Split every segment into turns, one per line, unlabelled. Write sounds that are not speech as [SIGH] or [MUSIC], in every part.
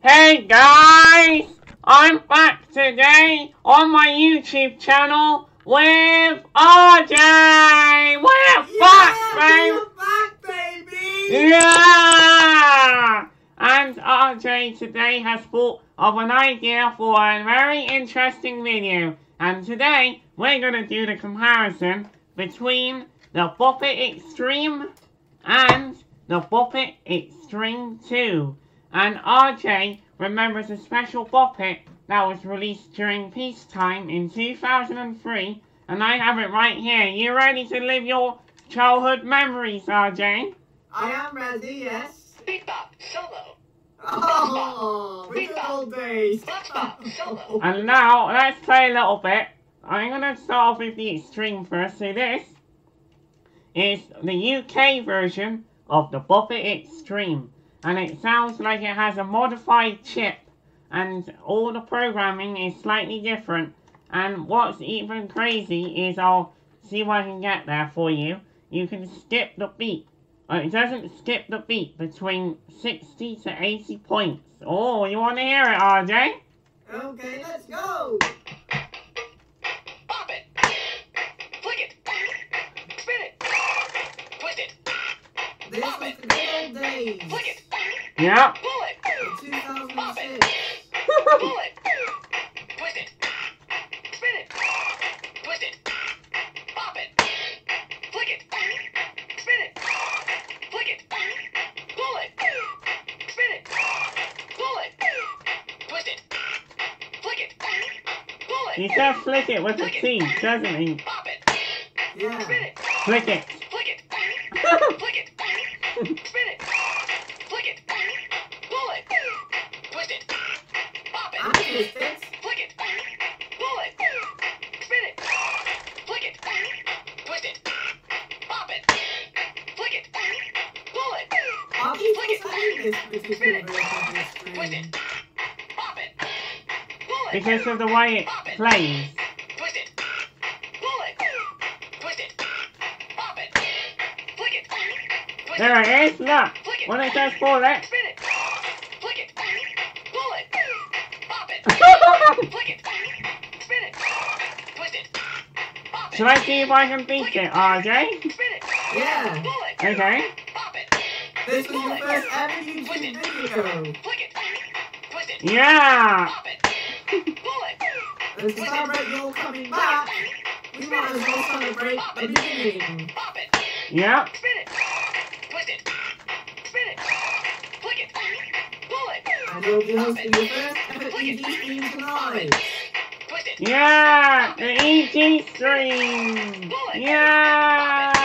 Hey guys! I'm back today on my YouTube channel with RJ! We're back, babe!
We're back, baby!
Yeah! And RJ today has thought of an idea for a very interesting video. And today we're gonna do the comparison between the Bop Extreme and the Bop Extreme 2. And RJ remembers a special Bop It that was released during peacetime in 2003. And I have it right here. You ready to live your childhood memories, RJ?
I am ready, yes.
Beep Bop Solo.
Oh, the good old days.
Bop Solo.
And now, let's play a little bit. I'm gonna start off with the Extreme first. So this is the UK version of the Bop It Extreme. And it sounds like it has a modified chip. And all the programming is slightly different. And what's even crazy is I'll see what I can get there for you. You can skip the beat. Uh, It doesn't skip the beat between 60 to 80 points. Oh, you want to hear it, RJ?
Okay, let's go. This was the good days.
Flick it.
Yep.
Pull it.
In 2006.
Pull it. Twist it. Spin it. Twist it. Pop it. Flick it. Spin it. Flick it. Pull it. Spin it. Pull it. Twist it. Flick it. Pull
He
it.
says flick it with a T, doesn't he?
Pop it.
Yeah.
it.
Flick it.
Flick it.
This particular version of the
Twist
stream?
it. Pop it. Pull it.
Because of the way it plays.
Twist it. Pull it. Twist it. Pop it. Flick it. Twist
There
it.
is, look. When it says pull it.
Spin it. Flick it. Pull it. Pop it. Flick it. Spin it. Twist it. Pop it.
Should I see if I can beat it, RJ?
Spin it.
Yeah.
Okay.
Pop it.
This was the first ever YouTube video.
Flick it. Twist it.
Yeah.
Pop it. Pull it.
And to celebrate your coming back, we might as well celebrate the beginning.
Pop it.
Yep.
Spin it. Twist it. Spin it. Flick it. Pull it.
And you'll be hosting your first ever ED stream tonight.
Twist it.
Yeah. The EG stream. Yay.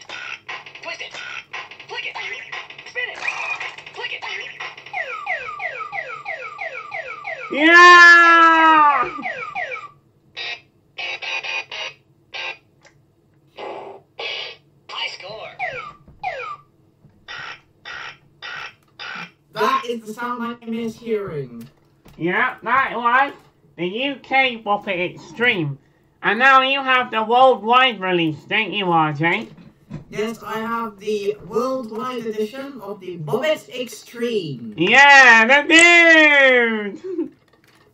it. Twist it. Flick it. Spin it. Flick it.
Yeah!
High score.
That is the sound like I'm mishearing.
Yeah, that was the UK Whopper Extreme. And now you have the worldwide release, don't you, RJ?
Yes, I have the worldwide edition of the Bop It Extreme.
Yeah, the dude!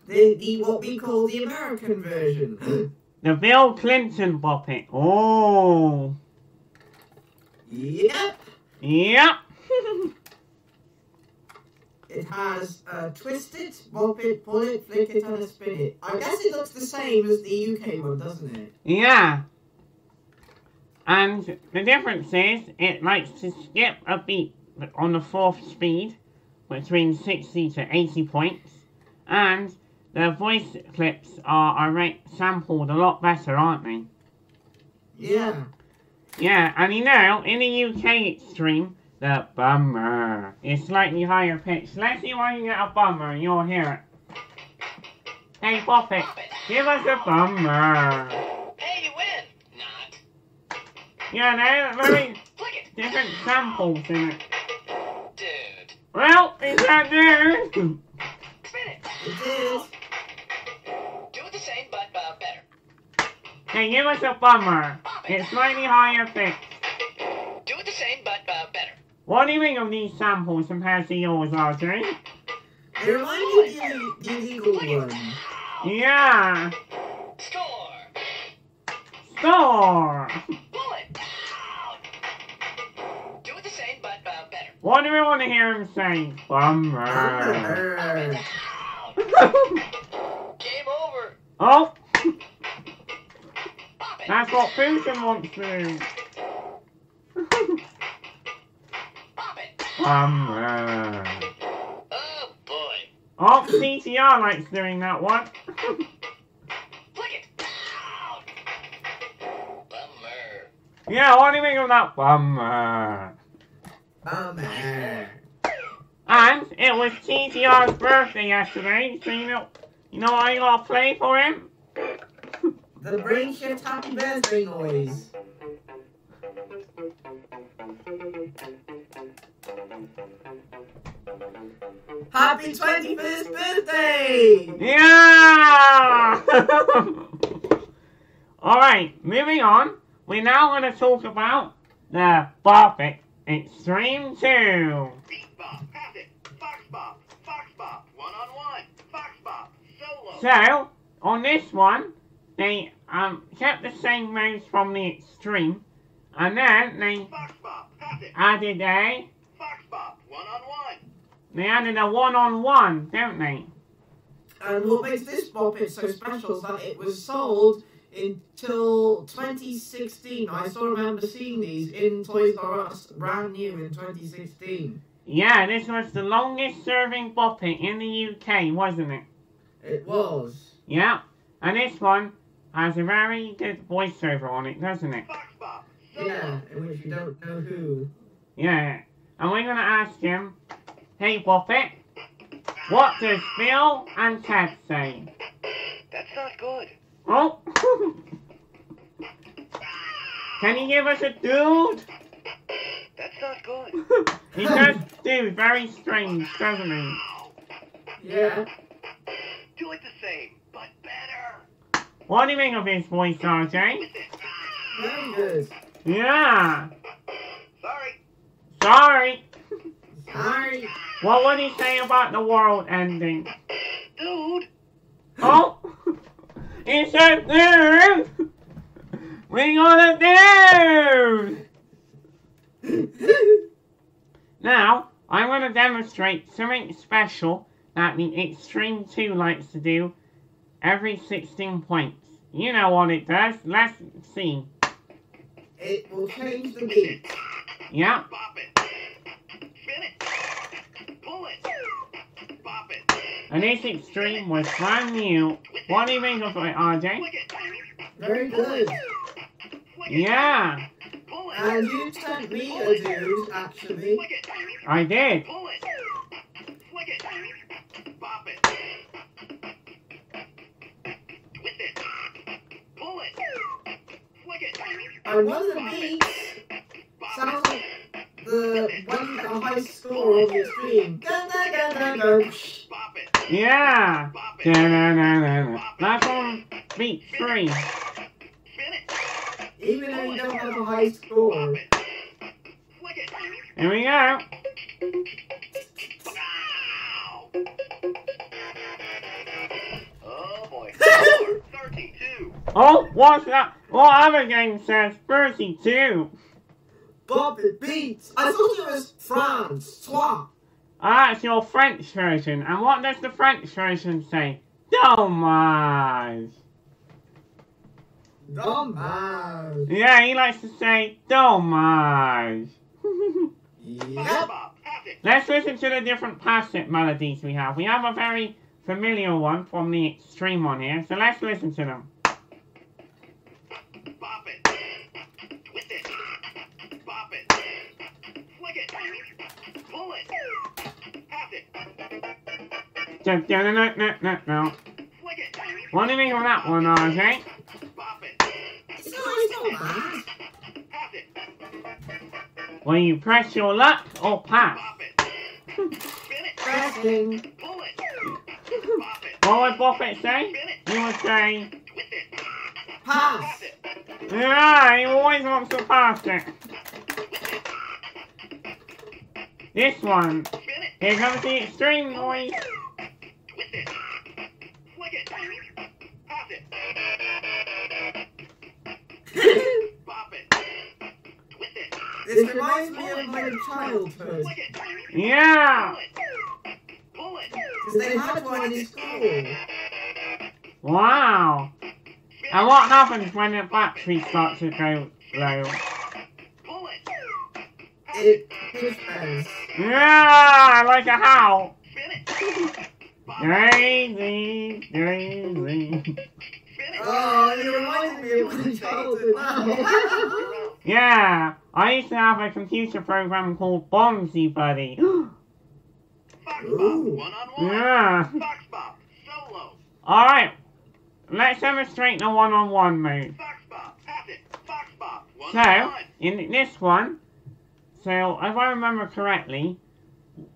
The, the what we call the American version. [GASPS]
The Bill Clinton Bop It. Oh.
yep.
Yep. [LAUGHS]
It has uh, twist it, bop it, pull it, flick it, and a spin it. I guess it looks the same as the UK one, doesn't it?
yeah. And the difference is it likes to skip a beat on the fourth speed between 60 to 80 points. And the voice clips are, are ra- sampled a lot better, aren't they?
Yeah.
Yeah, and you know, in the UK stream, the bummer is slightly higher pitched. Let's see I can get a bummer and you'll hear it. Hey, Bop It,
Pop it.
give us a bummer.
Hey, you win. Not.
Yeah, they're very different samples in it.
Dude.
Well, is that dude?
Spin it.
It is.
Do the same, but uh, better.
Hey, give us a bummer. It's slightly higher pitched.
Do it the same, but uh, better.
What do you think of these samples compared to yours, RJ?
They remind me of the, the illegal one.
Yeah.
Score.
Score. What do we want to hear him say? Bummer.
Bummer. [LAUGHS]
Game over.
oh, that's what Fusion wants to do. Bummer.
Oh boy.
Oh, CTR likes doing that one.
Flick it. Bummer.
yeah, what do you think of that? Bummer.
Bummer.
Um, and it was TTR's birthday yesterday, so you know, you know what I gotta play for him?
The brain shift happy birthday noise. Happy 21st birthday!
Yeah! [LAUGHS] Alright, moving on. We're now going to talk about the Bop It Extreme 2.
Beat Pass it. Fox Bob. Fox Bob. One on one. Fox Bob. Solo.
So, on this one, they um, kept the same moves from the Extreme, and then they
Fox Bob. Pass it.
added a,
Fox Bob. One on one.
they added a one-on-one, don't they?
And what makes this Bop It so special is that it was sold until 2016. I still remember seeing these in Toys R Us, brand new in 2016.
Yeah, this was the longest serving Bop It in the UK, wasn't it?
It was.
Yeah, and this one has a very good voiceover on it, doesn't it?
Fox Bob. Solo.
Yeah, in which you don't know who.
Yeah, and we're gonna ask him, hey Bop It, what does Phil and Ted say?
That's not good.
Oh, can you give us a dude?
That's not good.
he does do very strange, doesn't he?
Yeah.
Do it the same, but better.
What do you think of his voice, RJ?
Very good.
Yeah,
Sorry.
sorry.
Sorry.
What would he say about the world ending?
Dude.
Oh, he said, dude, we got a dude. Now, I'm going to demonstrate something special that the Extreme 2 likes to do every 16 points. You know what it does. Let's see.
it will change the beat.
Yeah.
Pop it.
The next extreme was brand new. What do you think of it, RJ?
Very good.
Yeah.
And you sent me a dude, actually.
I did.
I wasn't me. Sounds like the one with the highest score on the
stream. That's on beat.
Spin it.
Even though you don't have a high score.
Bop it. Flick it.
Here we go. [LAUGHS]
Oh boy. Score, 32.
Oh, what's that? What other game says 32?
Bop it beats. I thought it was France. Trois.
Ah, it's your French version. And what does the French version say? Dommage.
Dommage.
Yeah, he likes to say dommage.
Yep.
Bop. Pass it.
Let's listen to the different passive melodies we have. We have a very familiar one from the extreme one here, so let's listen to them.
Pull it. Pass it.
Dun-dun-dun-dun-dun-dun.
Flick it.
What do you think of that one, RJ?
Bop it.
It's not, it's.
Pass it.
Will you press your luck or pass?
Bop it. Spin it.
Pressing.
Pull it. Bop it.
What would Bop It say?
Spin it.
He would say,
Twist it.
Pass.
Pass
yeah, he always wants to pass it. This one.
Spin it.
Here comes the extreme noise.
It. Flick it. Pass it. Bop it. Twist it.
This reminds me of my childhood.
Yeah.
Pull it. Pull it.
Because they had one in school.
Wow. And what happens when the battery starts to go low?
It.
It whispers.
Yeah, like a howl.
Spin it.
Crazy, crazy.
Oh, it reminds me of my childhood now.
Yeah, I used to have a computer program called Bonzi Buddy.
Fox [GASPS]
Ooh.
One on one.
yeah.
Fox Solo.
Alright, let's demonstrate the one-on-one mode.
Fox Bop. It. Fox One
So,
on one.
in this one, so if I remember correctly,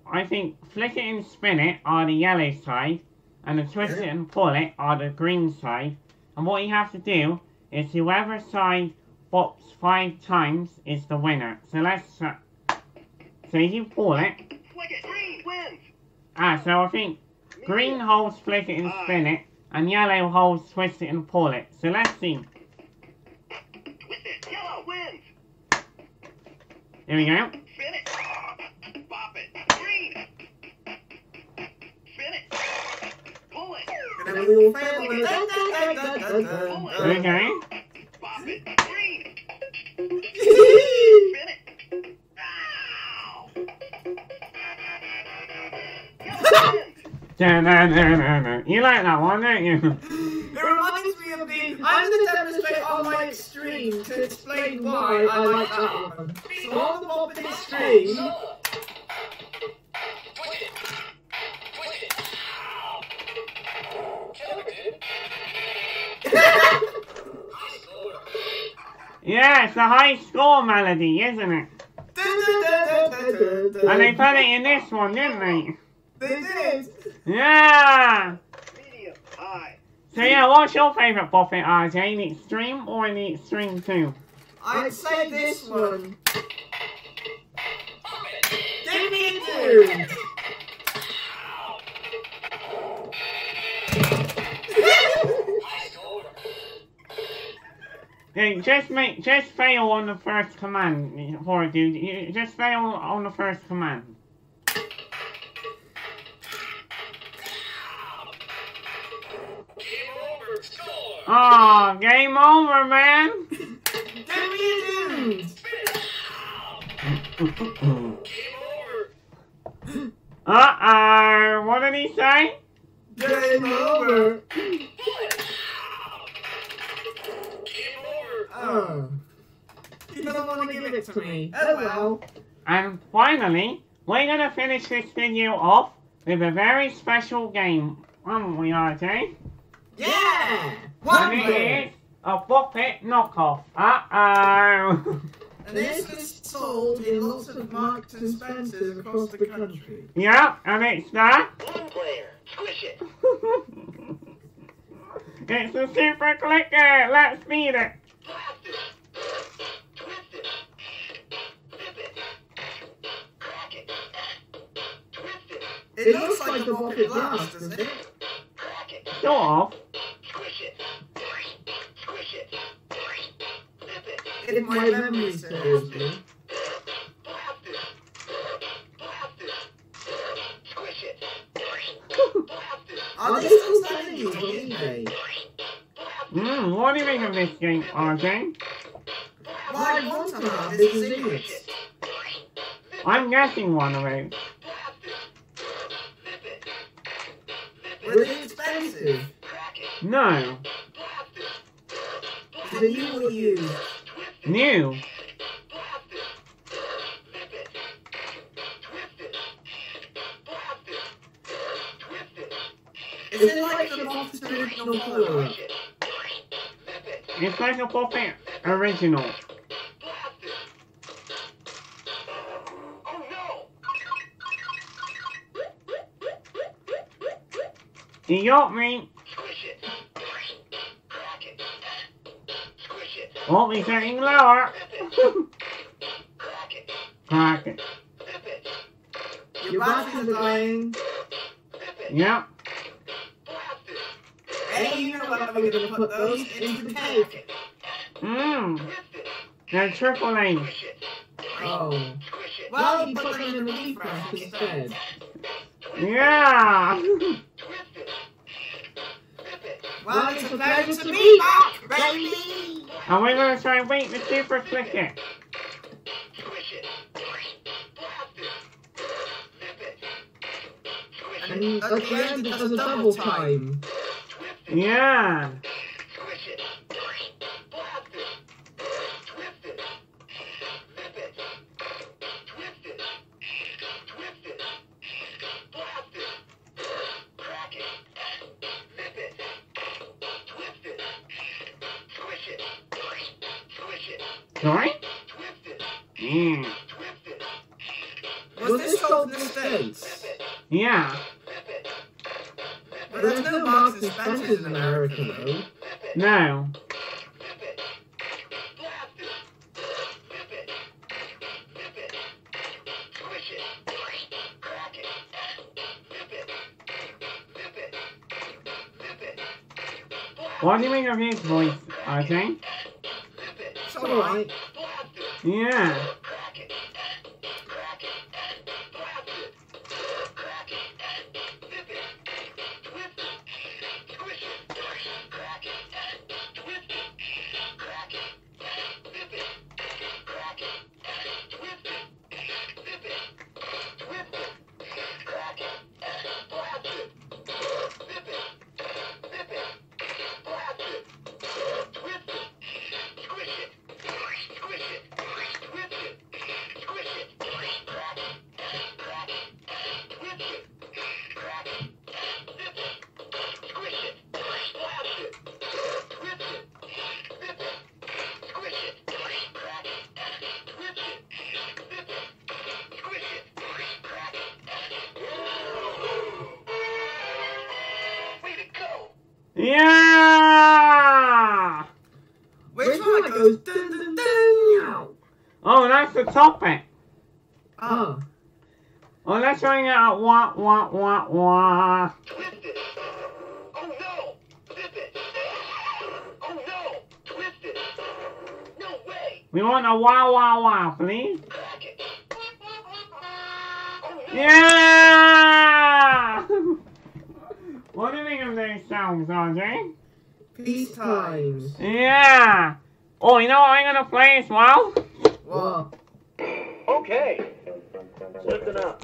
I think flick it and spin it are the yellow side, and the twist it and pull it are the green side. And what you have to do is whoever side bops five times is the winner. So let's. Uh, so you pull it,
Flick it. Green wins.
ah, so I think green holds flick it and spin it, and yellow holds twist it and pull it. So let's see.
Twist it. Yellow wins.
Here we go.
Spin it. Bop it. Green. Spin it. Pull it.
And then we will fail on the dun dun dun dun dun dun.
Okay.
Bop it. Green. Spin it. Ow. Yellow wins.
Da-da-da-da-da. You like that one, don't you? [LAUGHS]
It reminds me of the. I'm going to demonstrate on my extreme to explain why I like that one. So on the Bob and extreme,
Twist it. Twist it. Ow. Killer, dude. High score.
Yeah, it's a high score melody, isn't it? And they put it in this one, didn't they?
They did.
Yeah!
Medium. High.
So yeah, what's your favourite Bop It RJ? The Extreme or in the Extreme 2?
I'd say this one.
Bop.
Give me a two.
High score.
Yeah, just make, just fail on the first command, horror dude. You just fail on the first command.
Score.
Aw, game over, man!
Give me a two.
Game over.
Uh-oh, what did he say?
Game over.
Game over.
Oh. He doesn't want to give it to me. Oh, oh well.
And finally, we're gonna finish this video off with a very special game, aren't we, RJ?
Yeah!
And
One
it is a Bop It knockoff. Uh-oh.
And this is sold in lots of Marks and Spencers across the country.
yep, and it's the...
One player. Squish it. [LAUGHS]
it's the super clicker. Let's beat it.
Blast it. Twist it. Flip it. Crack it. Twist it.
It looks like the Bop It Blast, doesn't it?
Crack it.
Sort of.
It.
If my memory me.
Blast it. Blast it. Squish it. Blast it.
Are they still selling these on eBay?
Hmm, what do you think of this game, RJ?
What I want to have is the Zinglets.
I'm guessing one of those.
Were they expensive?
No.
Is it new or used?
New.
Is it like the Bop It original colour?
It's like a Bop It original.
Oh no!
You got me.
Squish it.
Oh, he's getting lower.
Crack it.
It.
Flip.
Your batteries are dying.
Yep.
Blast.
Hey, you know what we're gonna put those into the cake.
Mmm.
Twist it.
They're triple A.
Oh.
Squish it.
Well, you put them in the relief rack instead.
Yeah.
Twist it. Flip it.
Well, it's a pleasure to be back, baby!
And we're gonna try and beat the super clicker.
Squish it. Blast it. Flip it. Squish
And
it.
at the end, it does a double time.
Twist.
Yeah.
It.
Sorry?
Twist it.
Mm.
Twist.
Was this sold in the States?
Yeah.
But there's no Marks and Spencers in America, though.
Flip it.
No. What do you think of his voice, RJ? Yeah. Yeah!
Which one goes dun dun dun?
Oh, that's the topic.
Oh.
Oh, oh let's try it out. Wah, wah, wah, wah.
Twist it. Oh no! Flip it. Oh no! Twist it. No way!
We want a wah, wah, wah, please.
Oh no!
Yeah! [LAUGHS] what do you think of those songs, RJ?
Peace times.
Yeah! Oh, you know what I'm gonna play as well?
What?
Okay. Listen up.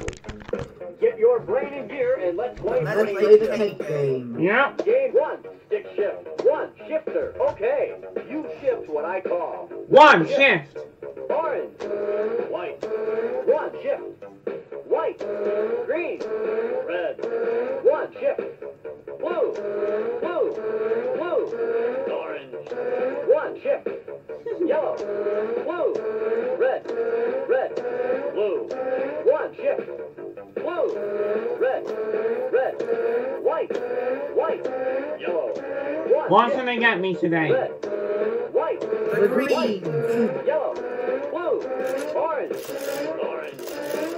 Get your brain in gear and let's play
Let's
brain
play the
shift.
cake game.
Yep.
Game one, stick shift. One, shifter. Okay. You shift what I call
One shift.
orange, white. One shift. White, green, red. One shift. Blue, blue, blue, orange, one, shift. Yellow, blue, red, red, blue. One, shift. Blue, red, red, white, white, yellow. One,
What's gonna get me today?
Red, white,
The green.
yellow, blue, orange, orange.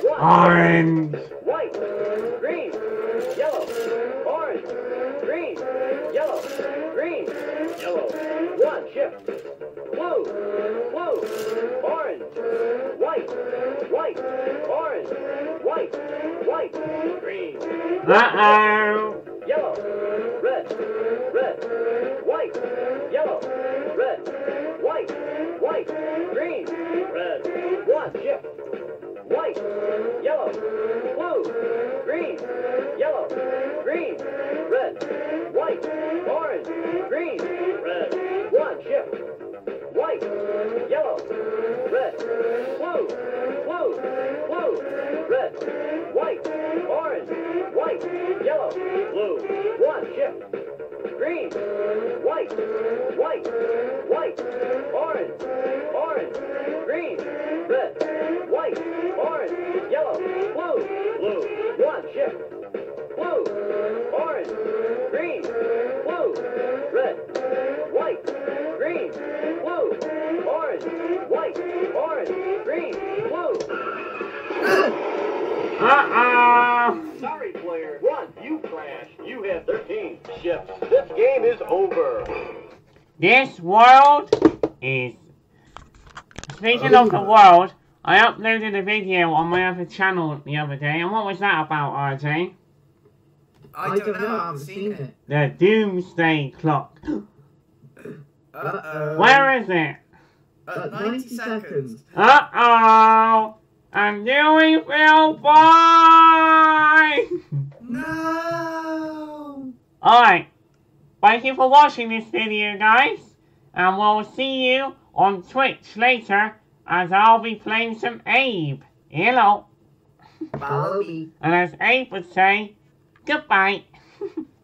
One,
Orange.
white, green, yellow, orange, One, shift. Blue, blue, orange, white, white, orange, white, white, green,
Uh-oh.
Shift. White, yellow, red, blue, blue, blue, red, white, orange, white, yellow, blue. One, shift. Green, white, white, white, orange, This
world is... Speaking of the world, I uploaded a video on my other channel the other day, and what was that about, RJ?
I don't know, I haven't seen it.
The Doomsday Clock. [GASPS]
Uh-oh.
Where is it?
At 90 seconds.
Uh-oh! I'm doing feel fine!
No!
Alright, thank you for watching this video, guys. And we'll see you on Twitch later, as I'll be playing some Abe. Hello.
Me.
And as Abe would say, goodbye. [LAUGHS]